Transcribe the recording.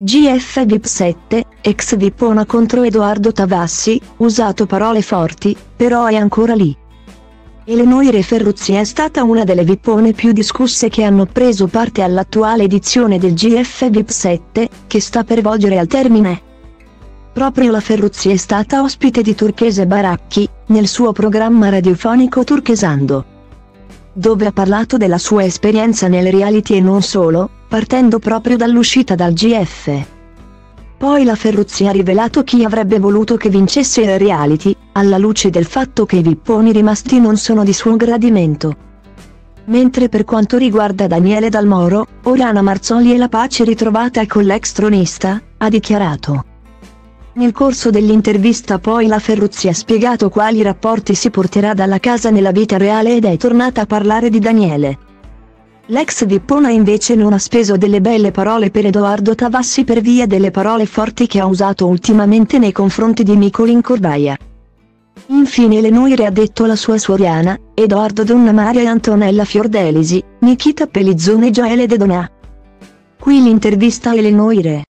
GF VIP 7, ex Vipona contro Edoardo Tavassi, usato parole forti, però è ancora lì. Eleonore Ferruzzi è stata una delle Vipone più discusse che hanno preso parte all'attuale edizione del GF VIP 7, che sta per volgere al termine. Proprio la Ferruzzi è stata ospite di Turchese Baracchi, nel suo programma radiofonico Turchesando dove ha parlato della sua esperienza nel reality e non solo, partendo proprio dall'uscita dal GF. Poi la Ferruzzi ha rivelato chi avrebbe voluto che vincesse il reality, alla luce del fatto che i vipponi rimasti non sono di suo gradimento. Mentre per quanto riguarda Daniele Dalmoro, Oriana Marzoli e la pace ritrovata con l'ex tronista, ha dichiarato. Nel corso dell'intervista poi la Ferruzzi ha spiegato quali rapporti si porterà dalla casa nella vita reale ed è tornata a parlare di Daniele. L'ex Vippona invece non ha speso delle belle parole per Edoardo Tavassi per via delle parole forti che ha usato ultimamente nei confronti di Micolin Corbaia. Infine Lenoire ha detto la sua suoriana, Edoardo Donna Maria e Antonella Fiordelisi, Nikita Pelizzone e Joele De Donà. Qui l'intervista a Eleonore.